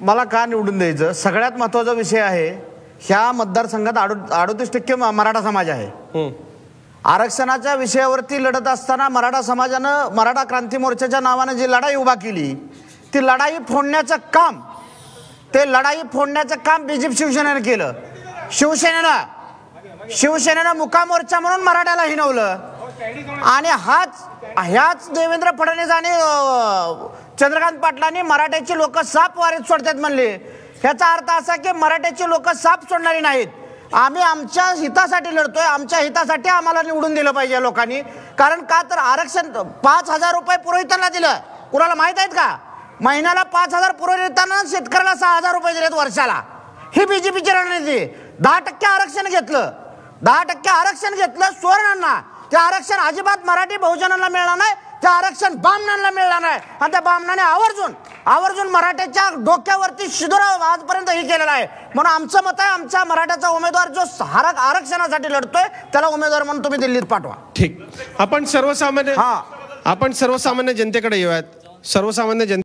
मला का निवडून द्यायचं? सगळ्यात महत्त्वाचा विषय आहे ह्या मतदारसंघात अडोतीस टक्के म- मराठा समाज आहे. आरक्षणाच्या विषयावरती लढत असताना मराठा समाजानं मराठा क्रांती मोर्चाच्या नावानं जी लढाई उभा केली ती लढाई फोडण्याचं काम ते लढाई फोडण्याचं काम बीजेपी शिवसेनेनं केलं. शिवसेनेनं शिवसेनेनं मुका मोर्चा म्हणून मराठ्याला हिनवलं आणि हाच ह्याच देवेंद्र फडणवीस आणि चंद्रकांत पाटलांनी मराठ्याची लोक साप वारीत सोडतात म्हणले. ह्याचा अर्थ असा की मराठ्याची लोक साप सोडणारी नाहीत. आम्ही आमच्या हितासाठी लढतोय आमच्या हितासाठी आम्हाला निवडून दिलं पाहिजे लोकांनी. कारण का तर आरक्षण पाच हजार रुपये पुरोहितांना दिलं. कुणाला माहीत आहेत का? महिन्याला पाच हजार पुरोहितांना शेतकऱ्याला सहा हजार रुपये दिलेत वर्षाला. ही बी जी पीची रणनीती. दहा टक्के आरक्षण घेतलं. दहा टक्के आरक्षण घेतलं सुवर्णांना. ते आरक्षण अजिबात मराठी बहुजनांना मिळणार नाही. ते आरक्षण बामणांना मिळणार नाही आणि त्या बामणाने आवर्जून आवर्जून मराठ्याच्या डोक्यावरती शिदुरा आजपर्यंत हे केलेलं आहे. म्हणून आमचं मत आहे आमच्या मराठ्याचा उमेदवार जो हारक आरक्षणासाठी लढतोय त्याला उमेदवार म्हणून तुम्ही दिल्लीत पाठवा. ठीक. आपण सर्वसामान्य हा. आपण सर्वसामान्य जनतेकडे येऊयात. सर्वसामान्य जनते